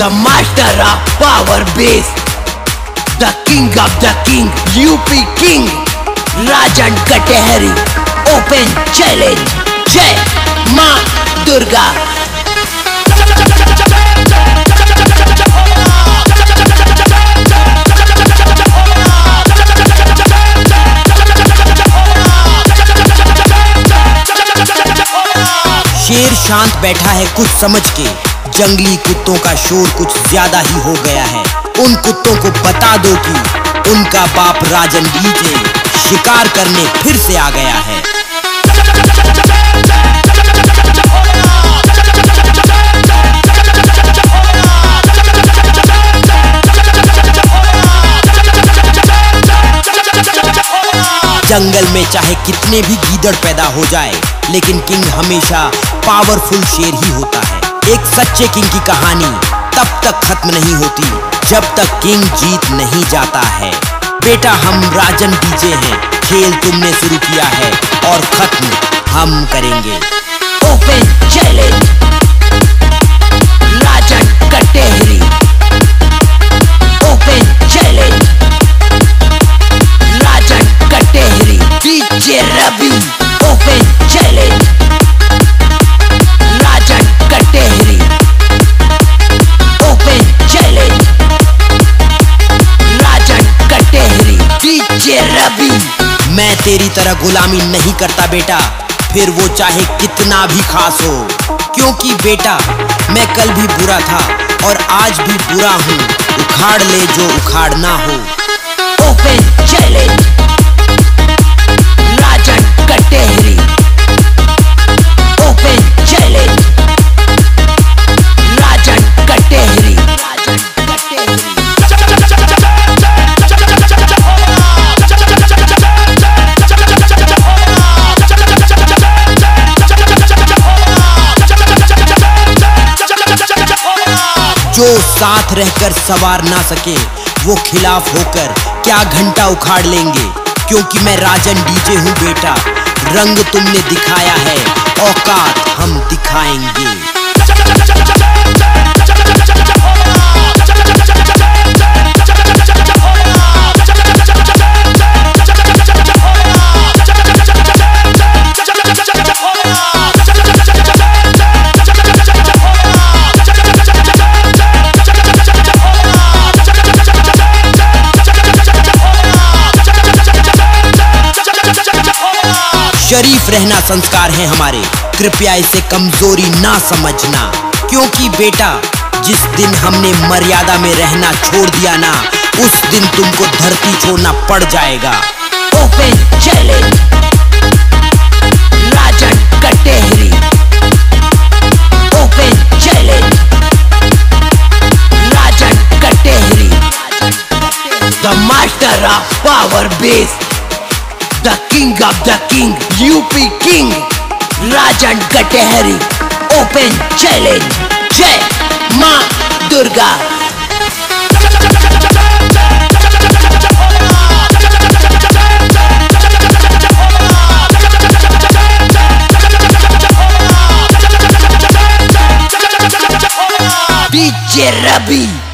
the master of power base, the king of the king, UP king, Rajan Katehari, open challenge, Jai Ma Durga. शेर शांत बैठा है कुछ समझ के जंगली कुत्तों का शोर कुछ ज़्यादा ही हो गया है। उन कुत्तों को बता दो कि उनका बाप राजन डीजे शिकार करने फिर से आ गया है। जंगल में चाहे कितने भी गीदड़ पैदा हो जाए, लेकिन किंग हमेशा पावरफुल शेर ही होता एक सच्चे किंग की कहानी तब तक खत्म नहीं होती, जब तक किंग जीत नहीं जाता है। बेटा, हम राजन डीजे हैं, खेल तुमने शुरू किया है और खत्म हम करेंगे। Open DJ रवि मैं तेरी तरह गुलामी नहीं करता बेटा। फिर वो चाहे कितना भी खास हो। क्योंकि बेटा, मैं कल भी बुरा था और आज भी बुरा हूँ। उखाड़ ले जो उखाड़ना हो। जो साथ रहकर सवार ना सके, वो खिलाफ होकर क्या घंटा उखाड़ लेंगे? क्योंकि मैं राजन डीजे हूँ बेटा, रंग तुमने दिखाया है, औकात हम दिखाएँगे। शरीफ रहना संस्कार है हमारे। कृपया इसे कमज़ोरी ना समझना। क्योंकि बेटा, जिस दिन हमने मर्यादा में रहना छोड़ दिया ना, उस दिन तुमको धरती छोड़ना पड़ जाएगा। Open challenge Rajan Katehri open challenge Rajan Katehri the master of power base the king of the king UP king Rajan Katehri open challenge जय माँ दुर्गा Yeah,